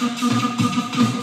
ちょちょちょ